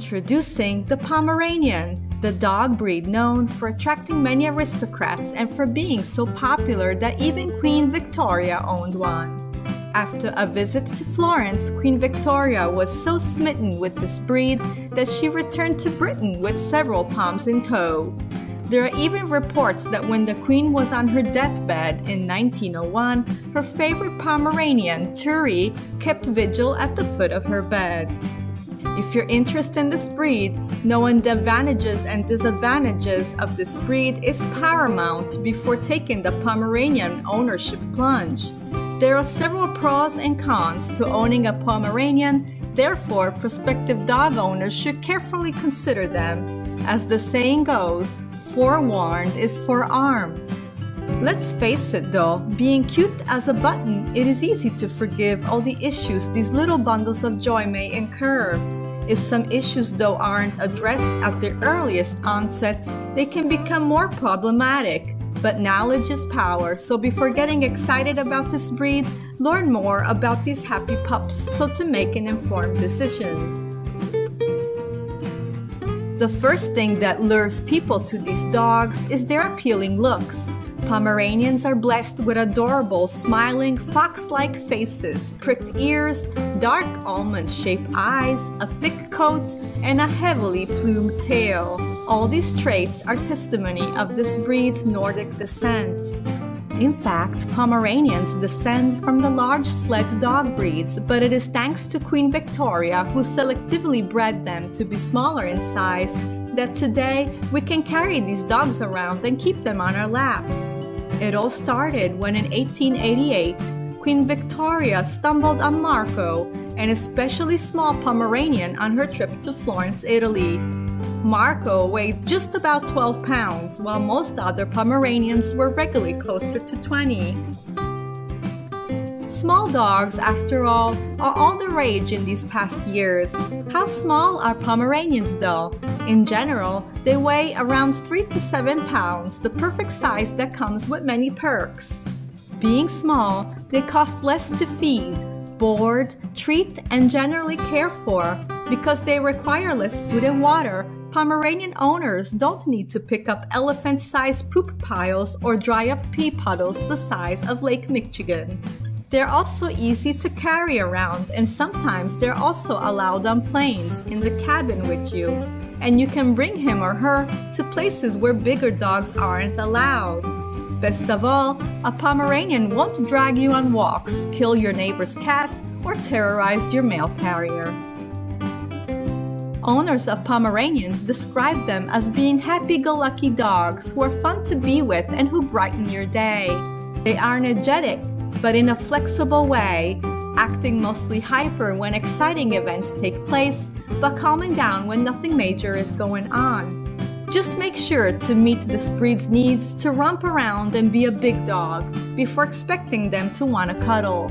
Introducing the Pomeranian, the dog breed known for attracting many aristocrats and for being so popular that even Queen Victoria owned one. After a visit to Florence, Queen Victoria was so smitten with this breed that she returned to Britain with several Poms in tow. There are even reports that when the Queen was on her deathbed in 1901, her favorite Pomeranian, Turi, kept vigil at the foot of her bed. If you're interested in this breed, knowing the advantages and disadvantages of this breed is paramount before taking the Pomeranian ownership plunge. There are several pros and cons to owning a Pomeranian, therefore, prospective dog owners should carefully consider them. As the saying goes, forewarned is forearmed. Let's face it though, being cute as a button, it is easy to forgive all the issues these little bundles of joy may incur. If some issues, though, aren't addressed at the earliest onset, they can become more problematic. But knowledge is power, so before getting excited about this breed, learn more about these happy pups so to make an informed decision. The first thing that lures people to these dogs is their appealing looks. Pomeranians are blessed with adorable, smiling, fox like faces, pricked ears, dark almond shaped eyes, a thick coat, and a heavily plumed tail. All these traits are testimony of this breed's Nordic descent. In fact, Pomeranians descend from the large sled dog breeds, but it is thanks to Queen Victoria, who selectively bred them to be smaller in size, that today we can carry these dogs around and keep them on our laps. It all started when in 1888, Queen Victoria stumbled on Marco, an especially small Pomeranian, on her trip to Florence, Italy. Marco weighed just about 12 pounds, while most other Pomeranians were regularly closer to 20. Small dogs, after all, are all the rage in these past years. How small are Pomeranians, though? In general, they weigh around 3 to 7 pounds, the perfect size that comes with many perks. Being small, they cost less to feed, board, treat, and generally care for. Because they require less food and water, Pomeranian owners don't need to pick up elephant sized poop piles or dry up pee puddles the size of Lake Michigan. They're also easy to carry around, and sometimes they're also allowed on planes in the cabin with you. And you can bring him or her to places where bigger dogs aren't allowed. Best of all, a Pomeranian won't drag you on walks, kill your neighbor's cat, or terrorize your mail carrier. Owners of Pomeranians describe them as being happy go lucky dogs who are fun to be with and who brighten your day. They are energetic, but in a flexible way, acting mostly hyper when exciting events take place, but calming down when nothing major is going on. Just make sure to meet this breed's needs to romp around and be a big dog before expecting them to want to cuddle.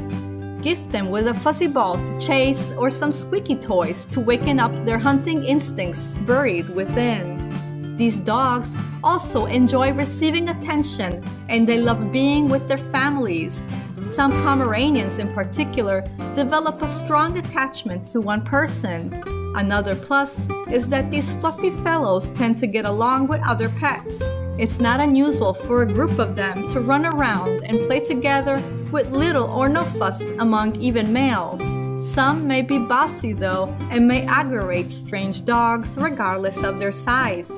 Gift them with a fuzzy ball to chase or some squeaky toys to waken up their hunting instincts buried within. These dogs also enjoy receiving attention and they love being with their families. Some Pomeranians, in particular, develop a strong attachment to one person. Another plus is that these fluffy fellows tend to get along with other pets. It's not unusual for a group of them to run around and play together with little or no fuss among even males. Some may be bossy though and may aggravate strange dogs regardless of their size.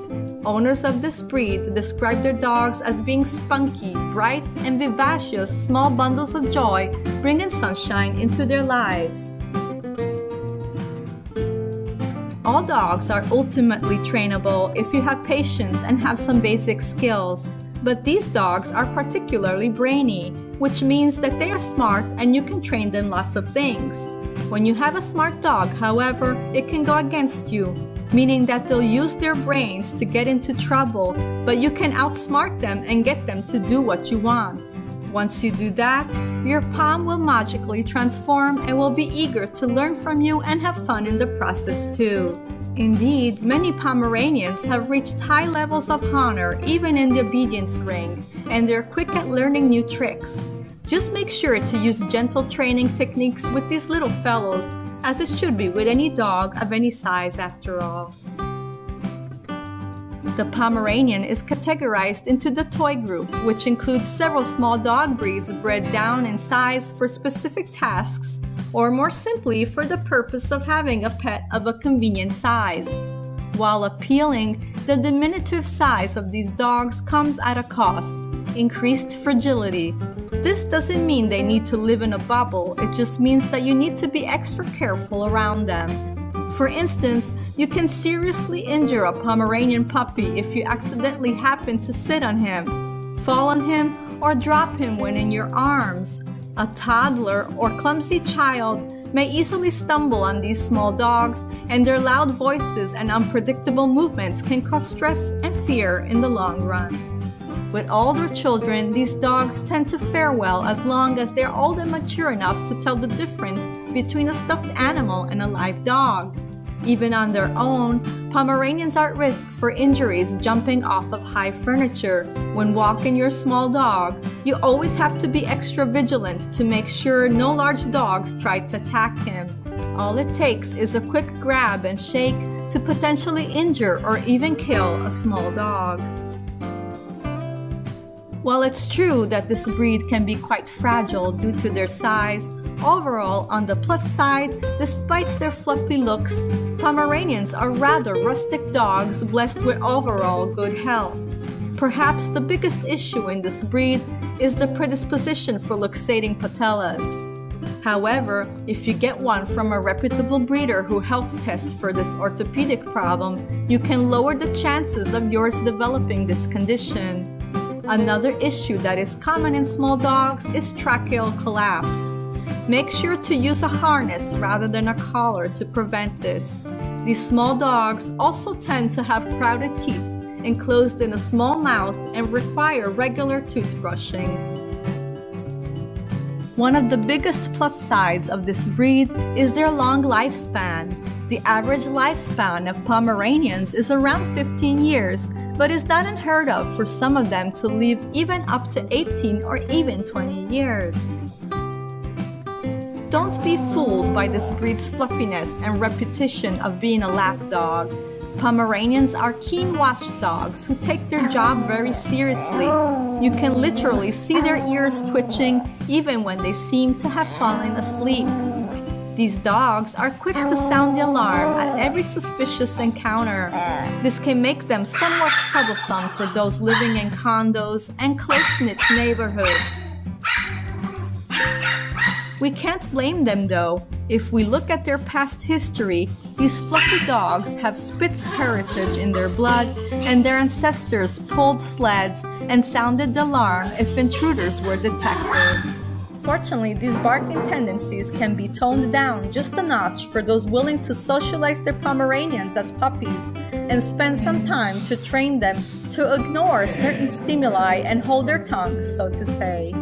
Owners of this breed describe their dogs as being spunky, bright, and vivacious small bundles of joy, bringing sunshine into their lives. All dogs are ultimately trainable if you have patience and have some basic skills. But these dogs are particularly brainy, which means that they are smart and you can train them lots of things. When you have a smart dog, however, it can go against you, meaning that they'll use their brains to get into trouble, but you can outsmart them and get them to do what you want. Once you do that, your Pom will magically transform and will be eager to learn from you and have fun in the process too. Indeed, many Pomeranians have reached high levels of honor even in the obedience ring, and they're quick at learning new tricks. Just make sure to use gentle training techniques with these little fellows as it should be with any dog of any size after all. The Pomeranian is categorized into the toy group, which includes several small dog breeds bred down in size for specific tasks, or more simply for the purpose of having a pet of a convenient size. While appealing, the diminutive size of these dogs comes at a cost increased fragility. This doesn't mean they need to live in a bubble, it just means that you need to be extra careful around them. For instance, you can seriously injure a Pomeranian puppy if you accidentally happen to sit on him, fall on him, or drop him when in your arms. A toddler or clumsy child may easily stumble on these small dogs, and their loud voices and unpredictable movements can cause stress and fear in the long run. With older children, these dogs tend to fare well as long as they're old and mature enough to tell the difference between a stuffed animal and a live dog. Even on their own, Pomeranians are at risk for injuries jumping off of high furniture. When walking your small dog, you always have to be extra vigilant to make sure no large dogs try to attack him. All it takes is a quick grab and shake to potentially injure or even kill a small dog. While it's true that this breed can be quite fragile due to their size, overall, on the plus side, despite their fluffy looks, Pomeranians are rather rustic dogs blessed with overall good health. Perhaps the biggest issue in this breed is the predisposition for luxating patellas. However, if you get one from a reputable breeder who health tests for this orthopedic problem, you can lower the chances of yours developing this condition. Another issue that is common in small dogs is tracheal collapse. Make sure to use a harness rather than a collar to prevent this. These small dogs also tend to have crowded teeth enclosed in a small mouth and require regular toothbrushing. One of the biggest plus sides of this breed is their long lifespan. The average lifespan of Pomeranians is around 15 years, but is not unheard of for some of them to live even up to 18 or even 20 years. Don't be fooled by this breed's fluffiness and reputation of being a lap dog. Pomeranians are keen watchdogs who take their job very seriously. You can literally see their ears twitching even when they seem to have fallen asleep. These dogs are quick to sound the alarm at every suspicious encounter. This can make them somewhat troublesome for those living in condos and close knit neighborhoods. We can't blame them though. If we look at their past history, these fluffy dogs have Spitz heritage in their blood, and their ancestors pulled sleds and sounded the alarm if intruders were detected. Fortunately, these barking tendencies can be toned down just a notch for those willing to socialize their Pomeranians as puppies and spend some time to train them to ignore certain stimuli and hold their tongues, so to say.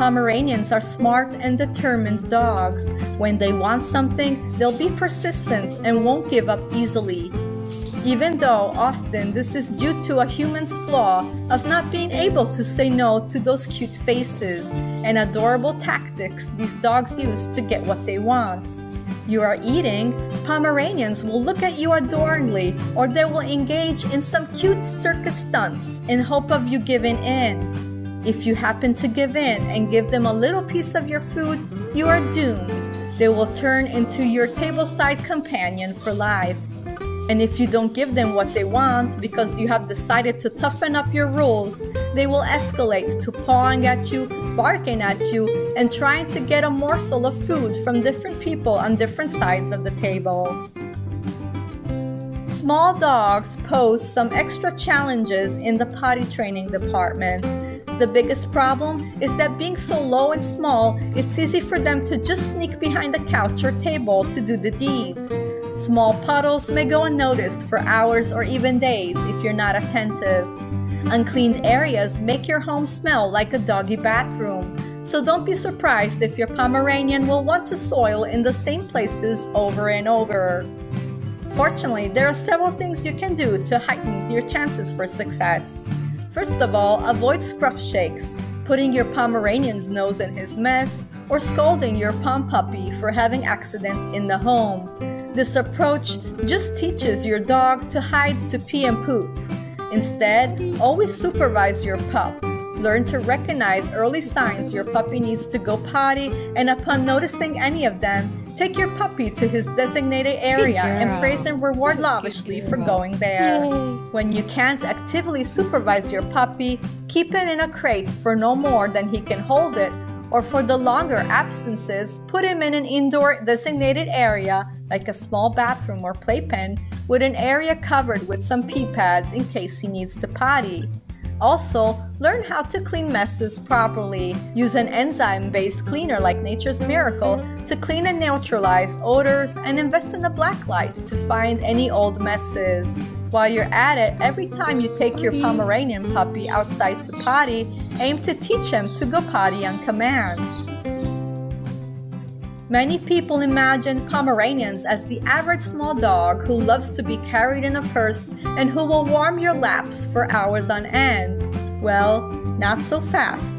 Pomeranians are smart and determined dogs. When they want something, they'll be persistent and won't give up easily even though often this is due to a human's flaw of not being able to say no to those cute faces and adorable tactics these dogs use to get what they want. You are eating, Pomeranians will look at you adoringly or they will engage in some cute circus stunts in hope of you giving in. If you happen to give in and give them a little piece of your food, you are doomed. They will turn into your tableside companion for life. And if you don't give them what they want because you have decided to toughen up your rules, they will escalate to pawing at you, barking at you, and trying to get a morsel of food from different people on different sides of the table. Small dogs pose some extra challenges in the potty training department. The biggest problem is that being so low and small, it's easy for them to just sneak behind the couch or table to do the deed. Small puddles may go unnoticed for hours or even days if you're not attentive. Uncleaned areas make your home smell like a doggy bathroom, so don't be surprised if your Pomeranian will want to soil in the same places over and over. Fortunately, there are several things you can do to heighten your chances for success. First of all, avoid scruff shakes. putting your Pomeranian's nose in his mess, or scolding your Pom puppy for having accidents in the home. This approach just teaches your dog to hide to pee and poop. Instead, always supervise your pup. Learn to recognize early signs your puppy needs to go potty, and upon noticing any of them, take your puppy to his designated area and praise and reward lavishly for going there. Yay. When you can't actively supervise your puppy, keep it in a crate for no more than he can hold it or for the longer absences, put him in an indoor designated area like a small bathroom or playpen with an area covered with some pee pads in case he needs to potty. Also, learn how to clean messes properly. Use an enzyme based cleaner like Nature's Miracle to clean and neutralize odors and invest in a black light to find any old messes. While you're at it, every time you take your Pomeranian puppy outside to potty, aim to teach him to go potty on command. Many people imagine Pomeranians as the average small dog who loves to be carried in a purse and who will warm your laps for hours on end. Well, not so fast.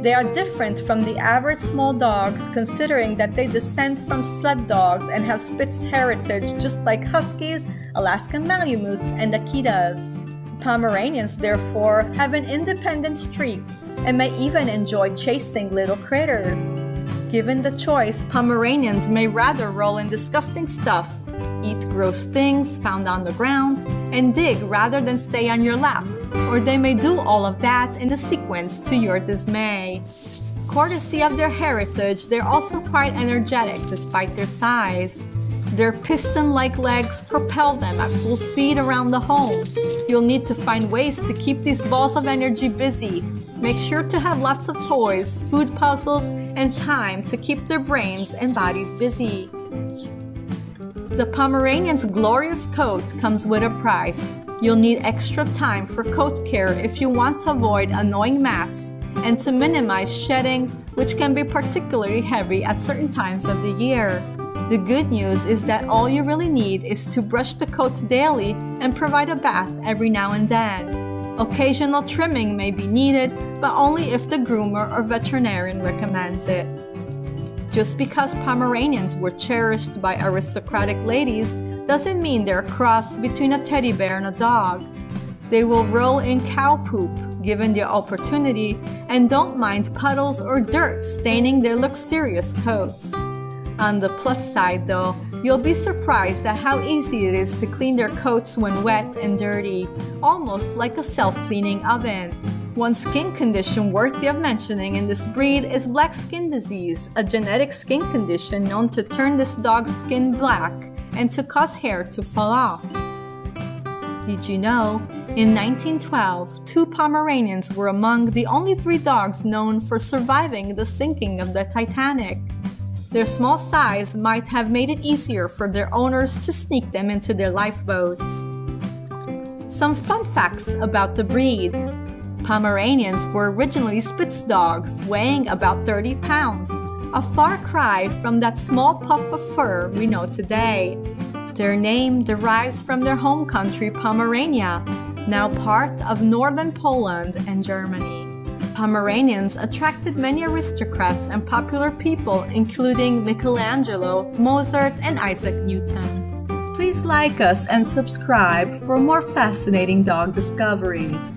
They are different from the average small dogs considering that they descend from sled dogs and have Spitz heritage just like Huskies, Alaskan Malamutes, and Akitas. Pomeranians, therefore, have an independent streak and may even enjoy chasing little critters. Given the choice, Pomeranians may rather roll in disgusting stuff, eat gross things found on the ground, and dig rather than stay on your lap, or they may do all of that in a sequence to your dismay. Courtesy of their heritage, they're also quite energetic despite their size. Their piston like legs propel them at full speed around the home. You'll need to find ways to keep these balls of energy busy. Make sure to have lots of toys, food puzzles, and time to keep their brains and bodies busy. The Pomeranian's glorious coat comes with a price. You'll need extra time for coat care if you want to avoid annoying mats and to minimize shedding, which can be particularly heavy at certain times of the year. The good news is that all you really need is to brush the coat daily and provide a bath every now and then. Occasional trimming may be needed, but only if the groomer or veterinarian recommends it. Just because Pomeranians were cherished by aristocratic ladies doesn't mean they're a cross between a teddy bear and a dog. They will roll in cow poop given the opportunity and don't mind puddles or dirt staining their luxurious coats. On the plus side, though, you'll be surprised at how easy it is to clean their coats when wet and dirty, almost like a self cleaning oven. One skin condition worthy of mentioning in this breed is black skin disease, a genetic skin condition known to turn this dog's skin black and to cause hair to fall off. Did you know? In 1912, two Pomeranians were among the only three dogs known for surviving the sinking of the Titanic. Their small size might have made it easier for their owners to sneak them into their lifeboats. Some fun facts about the breed. Pomeranians were originally Spitz dogs, weighing about 30 pounds, a far cry from that small puff of fur we know today. Their name derives from their home country, Pomerania, now part of northern Poland and Germany. Pomeranians attracted many aristocrats and popular people, including Michelangelo, Mozart, and Isaac Newton. Please like us and subscribe for more fascinating dog discoveries.